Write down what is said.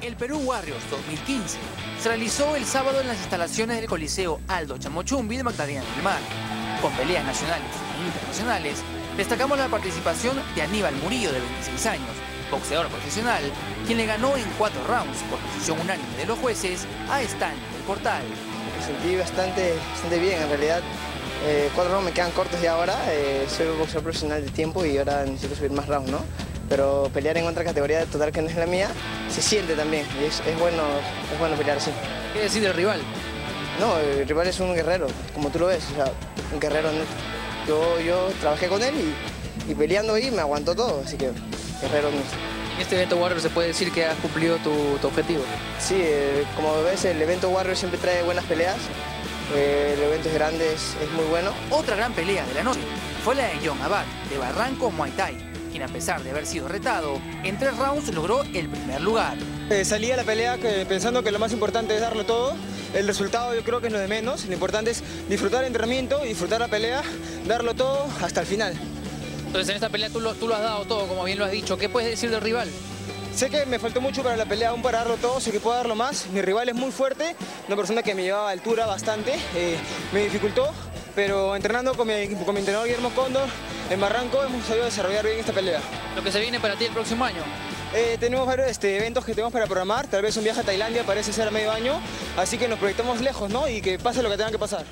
El Perú Warriors 2015 se realizó el sábado en las instalaciones del Coliseo Aldo Chamochumbi de Magdalena del Mar. Con peleas nacionales e internacionales, destacamos la participación de Aníbal Murillo, de 26 años, boxeador profesional, quien le ganó en cuatro rounds por decisión unánime de los jueces a Stan del Portal. Me sentí bastante, bastante bien, en realidad. Eh, cuatro rounds me quedan cortos ya ahora. Eh, soy boxeador profesional de tiempo y ahora necesito subir más rounds, ¿no? Pero pelear en otra categoría total que no es la mía, se siente también. Y es, es bueno, es bueno pelear así. ¿Qué decir del rival? No, el rival es un guerrero, como tú lo ves, o sea, un guerrero. neto. Yo, yo trabajé con él y, y peleando ahí me aguantó todo, así que guerrero neto. En este evento Warriors se puede decir que has cumplido tu, tu objetivo. Sí, eh, como ves, el evento Warrior siempre trae buenas peleas. Eh, el evento es grande, es, es muy bueno. Otra gran pelea de la noche fue la de John Abad, de Barranco Muay Thai, quien a pesar de haber sido retado, en tres rounds logró el primer lugar. Eh, salí a la pelea que- pensando que lo más importante es darlo todo. El resultado yo creo que es lo de menos. Lo importante es disfrutar el entrenamiento, disfrutar la pelea, darlo todo hasta el final. Entonces en esta pelea tú lo, tú lo has dado todo, como bien lo has dicho. ¿Qué puedes decir del rival? Sé que me faltó mucho para la pelea, aún para darlo todo, sé que puedo darlo más. Mi rival es muy fuerte, una persona que me llevaba a altura bastante, eh, me dificultó, pero entrenando con mi, con mi entrenador Guillermo Cóndor en Barranco hemos sabido desarrollar bien esta pelea. Lo que se viene para ti el próximo año. Eh, tenemos varios este, eventos que tenemos para programar, tal vez un viaje a Tailandia parece ser a medio año, así que nos proyectamos lejos, ¿no? Y que pase lo que tenga que pasar.